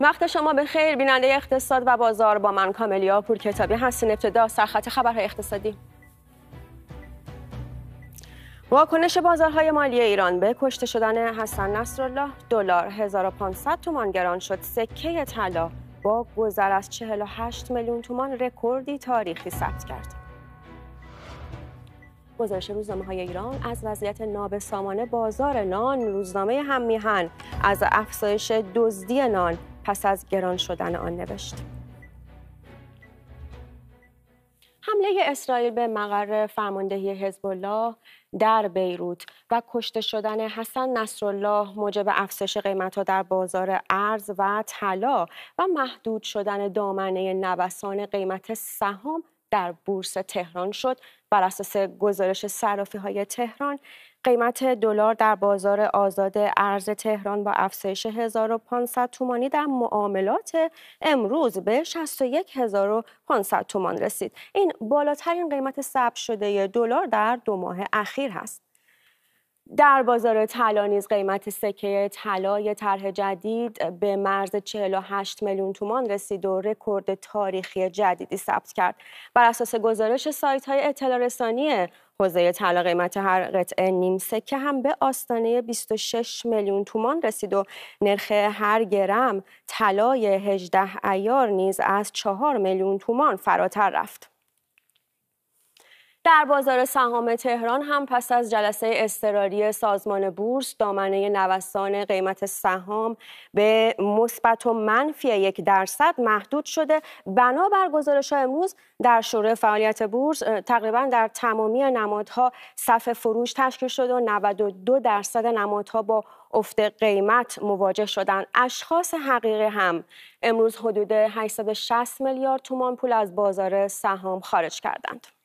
وقت شما به خیر. بیننده اقتصاد و بازار با من کاملیا پور کتابی هستین. ابتدا سرخط خبرهای اقتصادی. واکنش بازارهای مالی ایران به کشته شدن حسن نصرالله دلار 1500 تومان گران شد. سکه طلا با گذر از 48 میلیون تومان رکوردی تاریخی ثبت کرد. گزارش روزنامه های ایران از وضعیت نابسامانه بازار نان روزنامه هم میهن از افزایش دزدی نان پس از گران شدن آن نوشت. حمله اسرائیل به مقر فرماندهی حزب الله در بیروت و کشته شدن حسن نصرالله موجب افزایش قیمتها در بازار ارز و طلا و محدود شدن دامنه نوسان قیمت سهام در بورس تهران شد. بر اساس گزارش صرافی های تهران قیمت دلار در بازار آزاد ارز تهران با افزایش 1500 تومانی در معاملات امروز به 61500 تومان رسید. این بالاترین قیمت ثبت شده دلار در دو ماه اخیر هست. در بازار طلا نیز قیمت سکه طلا طرح جدید به مرز 48 میلیون تومان رسید و رکورد تاریخی جدیدی ثبت کرد. بر اساس گزارش سایت های اطلاع رسانی حوزه طلا قیمت هر قطعه نیم سکه هم به آستانه 26 میلیون تومان رسید و نرخ هر گرم طلای 18 ایار نیز از 4 میلیون تومان فراتر رفت. در بازار سهام تهران هم پس از جلسه اضطراری سازمان بورس دامنه نوسان قیمت سهام به مثبت و منفی یک درصد محدود شده. بنابر گزارش امروز در شورای فعالیت بورس تقریبا در تمامی نمادها صف فروش تشکیل شده و 92 درصد نمادها با افت قیمت مواجه شدن اشخاص حقیقی هم امروز حدود 860 میلیارد تومان پول از بازار سهام خارج کردند.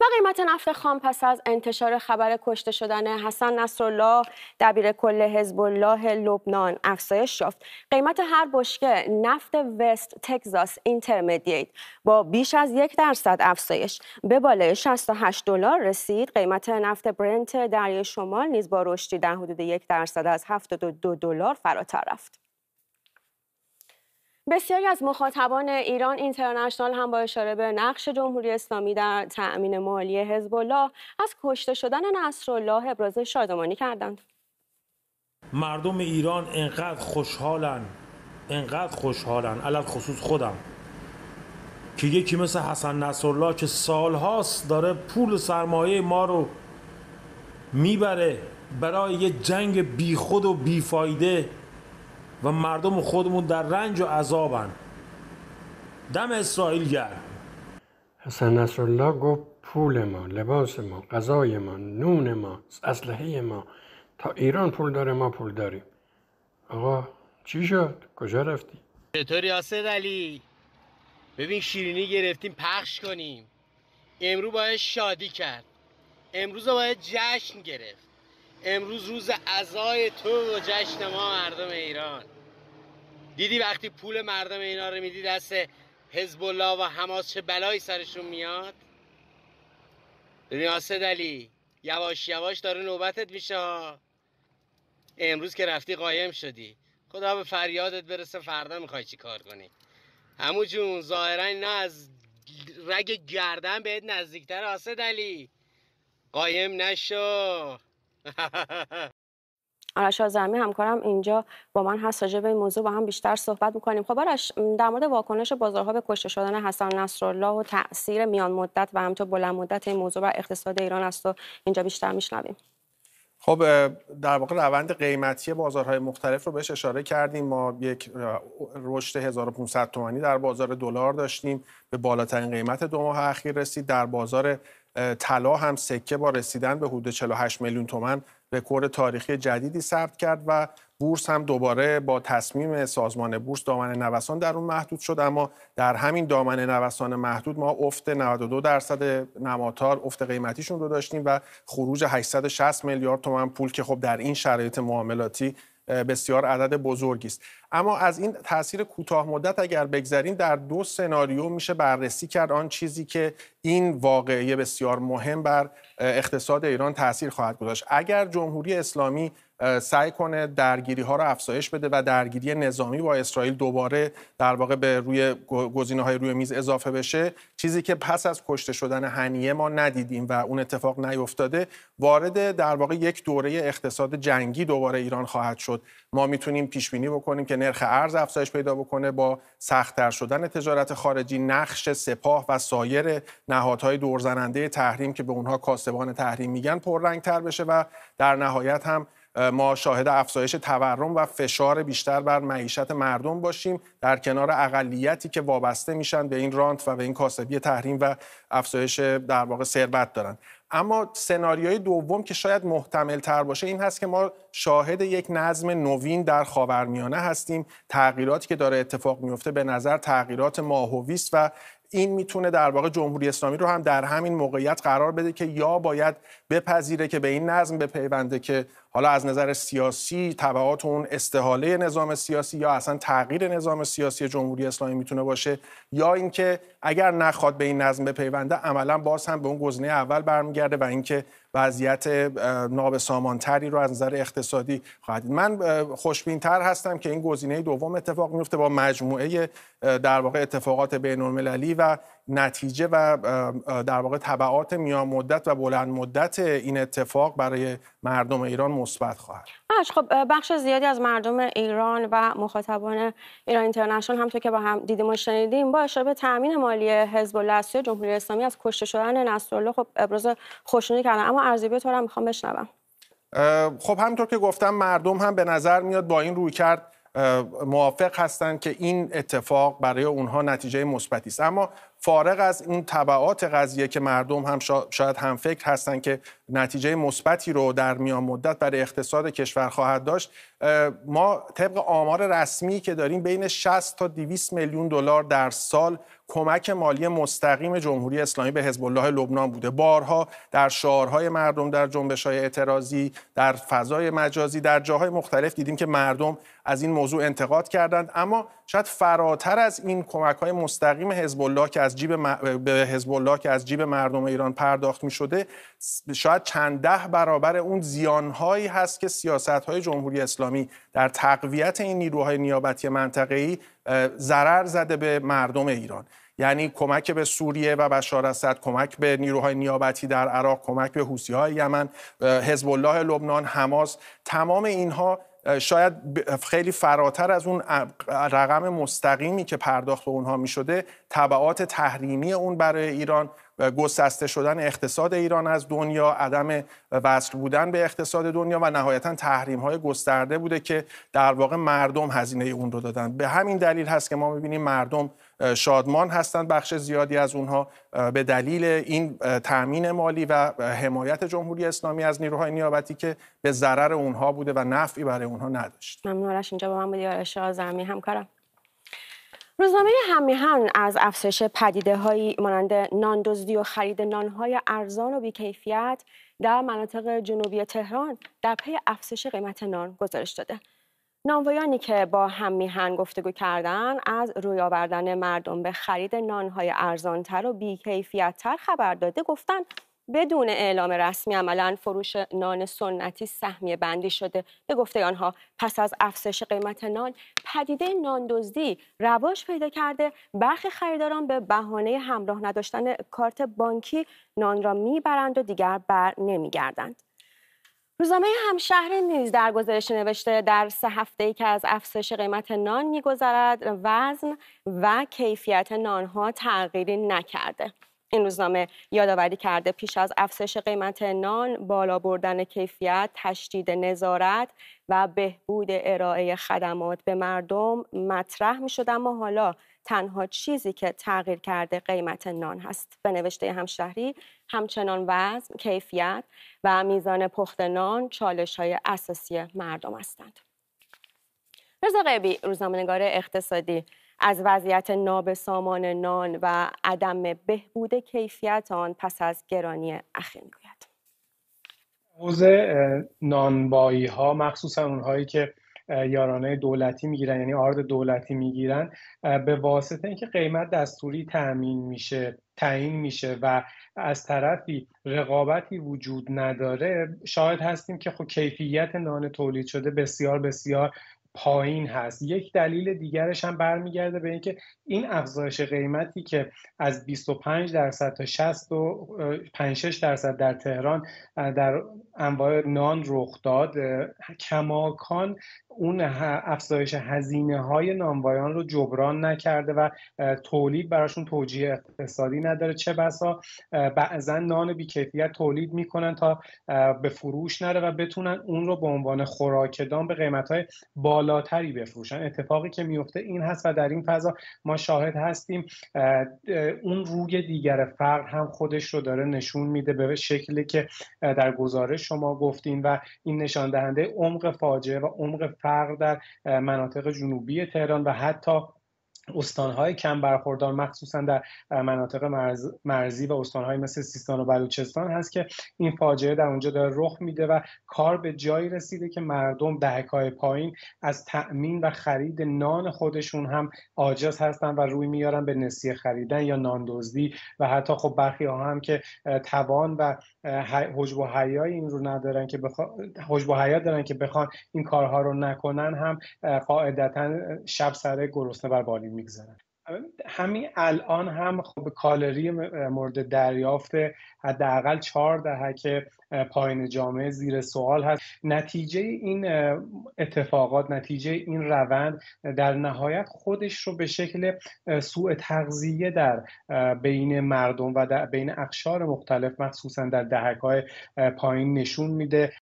و قیمت نفت خام پس از انتشار خبر کشته شدن حسن نصرالله دبیر کل حزب الله لبنان افزایش یافت. قیمت هر بشکه نفت وست تگزاس اینترمدییت با بیش از یک درصد افزایش. به بالای 68 دلار رسید. قیمت نفت برنت دریای شمال نیز با رشدی در حدود یک درصد از 72 دلار فراتر رفت. بسیاری از مخاطبان ایران اینترنشنال هم با اشاره به نقش جمهوری اسلامی در تأمین مالی حزب الله از کشته شدن نصرالله ابراز شادمانی کردند. مردم ایران انقدر خوشحالن انقدر خوشحالن علت خصوص خودم که یکی مثل حسن نصرالله که سالهاست داره پول سرمایه ما رو می‌بره برای یه جنگ بیخود و بیفایده و مردم خودمون در رنج و عذابن. دم اسرائیل گرم. حسن نصرالله گفت پول ما لباس ما غذای ما نون ما اسلحه ما. تا ایران پول داره ما پول داریم. آقا چی شد؟ کجا رفتی؟ چطوری آسد علی؟ ببین شیرینی گرفتیم پخش کنیم. امروز باید شادی کرد. امروز باید جشن گرفت. امروز روز عزای تو و جشن ما مردم ایران. دیدی وقتی پول مردم اینا رو میدی دست حزب الله و حماس چه بلایی سرشون میاد؟ ببین آسد علی یواش یواش داره نوبتت میشه امروز که رفتی قایم شدی. خدا به فریادت برسه فردا می‌خوای چی کار کنی؟ همو جون ظاهرا اینا از رگ گردن بهت نزدیکتر آسد علی. قایم نشو. آرش آزرمی همکارم اینجا با من هست راجع به این موضوع با هم بیشتر صحبت می‌کنیم. خب آرش در مورد واکنش بازارها به کشته شدن حسن نصرالله و تاثیر میان مدت و همینطور بلند مدت این موضوع بر اقتصاد ایران است و اینجا بیشتر میشنویم. خب در واقع روند قیمتی بازارهای مختلف رو بهش اشاره کردیم. ما یک رشد 1500 تومانی در بازار دلار داشتیم. به بالاترین قیمت دو ماه اخیر رسید. در بازار طلا هم سکه با رسیدن به حدود 48 میلیون تومن رکورد تاریخی جدیدی ثبت کرد و بورس هم دوباره با تصمیم سازمان بورس دامن نوسان در اون محدود شد. اما در همین دامن نوسان محدود ما افت 92 درصد نماتار افت قیمتیشون رو داشتیم و خروج 860 میلیارد تومان پول که خب در این شرایط معاملاتی بسیار عدد بزرگی است. اما از این تاثیر کوتاه مدت اگر بگذریم در دو سناریو میشه بررسی کرد آن چیزی که این واقعه بسیار مهم بر اقتصاد ایران تاثیر خواهد گذاشت. اگر جمهوری اسلامی سعی کنه درگیری ها رو افزایش بده و درگیری نظامی با اسرائیل دوباره در واقع به روی گزینه های روی میز اضافه بشه چیزی که پس از کشته شدن هنیه ما ندیدیم و اون اتفاق نیفتاده وارد در واقع یک دوره اقتصاد جنگی دوباره ایران خواهد شد. ما می‌تونیم پیش بینی بکنیم که نرخ ارز افزایش پیدا بکنه با سختتر شدن تجارت خارجی نقش سپاه و سایر نهادهای دورزننده تحریم که به اونها کاسبان تحریم میگن پررنگتر بشه و در نهایت هم ما شاهد افزایش تورم و فشار بیشتر بر معیشت مردم باشیم در کنار اقلیتی که وابسته میشن به این رانت و به این کاسبی تحریم و افزایش در واقع ثروت دارن. اما سناریوی دوم که شاید محتمل تر باشه این هست که ما شاهد یک نظم نوین در خاورمیانه هستیم. تغییراتی که داره اتفاق میفته به نظر تغییرات ماهویست و این می‌تونه در واقع جمهوری اسلامی رو هم در همین موقعیت قرار بده که یا باید بپذیره که به این نظم بپیونده که حالا از نظر سیاسی تبعات اون استحاله نظام سیاسی یا اصلا تغییر نظام سیاسی جمهوری اسلامی می‌تونه باشه یا اینکه اگر نخواد به این نظم بپیونده عملا باز هم به اون گزینه اول برمیگرده و اینکه وضعیت نابسامانتری رو از نظر اقتصادی خواهد من خوشبینتر هستم که این گزینه دوم اتفاق میفته با مجموعه در واقع اتفاقات بین المللی و نتیجه و در واقع تبعات میان مدت و بلند مدت این اتفاق برای مردم ایران مثبت خواهد خب بخش زیادی از مردم ایران و مخاطبان ایران اینترنشنال همونطور که با هم دیدیم و شنیدیم با اشاره به تامین مالی حزب الله جمهوری اسلامی از کشته شدن نصرالله خب ابراز خوشنودی کردن. اما ارزیابی تو رو می‌خوام بشنوم. خب همینطور که گفتم مردم هم به نظر میاد با این روی کرد موافق هستند که این اتفاق برای اونها نتیجه مثبتی است. اما فارغ از این تبعات قضیه که مردم هم شاید هم فکر هستند که نتیجه مثبتی رو در میان مدت برای اقتصاد کشور خواهد داشت ما طبق آمار رسمی که داریم بین 60 تا 200 میلیون دلار در سال کمک مالی مستقیم جمهوری اسلامی به حزب الله لبنان بوده. بارها در شعارهای مردم در جنبش های اعتراضی در فضای مجازی در جاهای مختلف دیدیم که مردم از این موضوع انتقاد کردند. اما شاید فراتر از این کمک های مستقیم حزب الله که از جیب به حزب الله که از جیب مردم ایران پرداخت می شده شاید چند ده برابر اون زیانهایی هست که سیاست های جمهوری اسلامی در تقویت این نیروهای نیابتی منطقه‌ای ضرر زده به مردم ایران. یعنی کمک به سوریه و بشار اسد کمک به نیروهای نیابتی در عراق کمک به های یمن حزب الله لبنان حماس تمام اینها شاید خیلی فراتر از اون رقم مستقیمی که پرداخت به اونها می شده تبعات تحریمی اون برای ایران گسسته شدن اقتصاد ایران از دنیا عدم وصل بودن به اقتصاد دنیا و نهایتا تحریم های گسترده بوده که در واقع مردم هزینه اون رو دادن. به همین دلیل هست که ما می‌بینیم مردم شادمان هستند بخش زیادی از اونها به دلیل این تأمین مالی و حمایت جمهوری اسلامی از نیروهای نیابتی که به ضرر اونها بوده و نفعی برای اونها نداشت. ممنون اینجا با من بودی آرش آزمی همکارم. روزنامه همیهن از افزایش پدیده هایی مانند ناندزدی و خرید نانهای ارزان و بیکیفیت در مناطق جنوبی تهران در پی افزایش قیمت نان گزارش داده. نانوایانی که با هم میهن گفتگو کردن از روی آوردن مردم به خرید نانهای ارزانتر و بیکیفیتتر خبر داده گفتند بدون اعلام رسمی عملا فروش نان سنتی سهمیه بندی شده. به گفته آنها پس از افزایش قیمت نان پدیده نان دزدی رواج پیدا کرده. برخی خریداران به بهانه همراه نداشتن کارت بانکی نان را می‌برند و دیگر بر نمیگردند. روزنامه همشهری نیز در گزارش نوشته در سه هفته ای که از افزایش قیمت نان میگذرد وزن و کیفیت نانها تغییری نکرده. این روزنامه یادآوری کرده پیش از افزایش قیمت نان بالا بردن کیفیت تشدید نظارت و بهبود ارائه خدمات به مردم مطرح می شد اما حالا تنها چیزی که تغییر کرده قیمت نان هست. به نوشته همشهری همچنان وزن کیفیت و میزان پخت نان چالش های اساسی مردم هستند. رضا غیبی روزنامه‌نگار اقتصادی. از وضعیت نابسامان نان و عدم بهبود کیفیت آن پس از گرانی اخیر می‌گوید. حوزه نانبایی ها مخصوصا اونهایی که یارانه دولتی می‌گیرن یعنی آرد دولتی می‌گیرن به واسطه اینکه قیمت دستوری تأمین میشه تعیین میشه و از طرفی رقابتی وجود نداره شاید هستیم که خب کیفیت نان تولید شده بسیار بسیار پایین هست. یک دلیل دیگرش هم برمیگرده به اینکه این افزایش قیمتی که از 25 درصد تا 65 درصد در تهران در انواع نان رخ داد کماکان اون افزایش هزینه های نانوایان رو جبران نکرده و تولید براشون توجیه اقتصادی نداره. چه بسا بعضا نان بیکیفیت تولید می‌کنن تا به فروش نره و بتونن اون رو به عنوان خوراکدان به قیمت های بالاتری بفروشن. اتفاقی که میفته این هست و در این فضا ما شاهد هستیم اون روی دیگر فقر هم خودش رو داره نشون میده به شکلی که در گزارش شما گفتین و این نشان دهنده عمق فاجعه و عمق فقر در مناطق جنوبی تهران و حتی استانهای کم برخوردار مخصوصا در مناطق مرز، مرزی و استانهای مثل سیستان و بلوچستان هست که این فاجعه در اونجا داره رخ میده و کار به جایی رسیده که مردم دهکای پایین از تأمین و خرید نان خودشون هم عاجز هستن و روی میارن به نسیه خریدن یا نان دزدی و حتی خب برخی ها هم که توان و حجب و حیای این رو ندارن که بخوا... حجب و حیا دارن که بخوان این کارها رو نکنن هم قاعدتا شب سره گرسنه بر بالین می‌گذارن. همین الان هم خب کالری مورد دریافت حداقل چهار دهک پایین جامعه زیر سوال هست. نتیجه این اتفاقات نتیجه این روند در نهایت خودش رو به شکل سوء تغذیه در بین مردم و در بین اقشار مختلف مخصوصا در دهک های پایین نشون میده.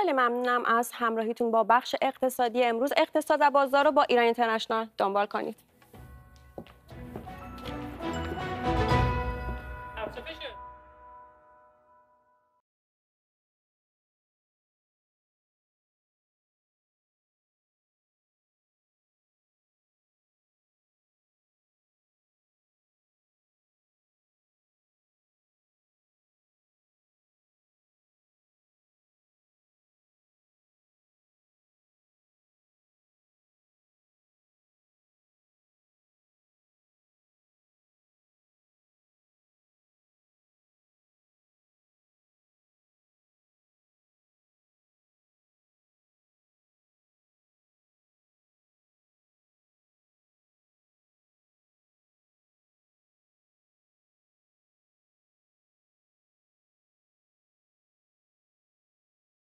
خیلی ممنونم از همراهیتون با بخش اقتصادی امروز. اقتصاد و بازار رو با ایران اینترنشنال دنبال کنید.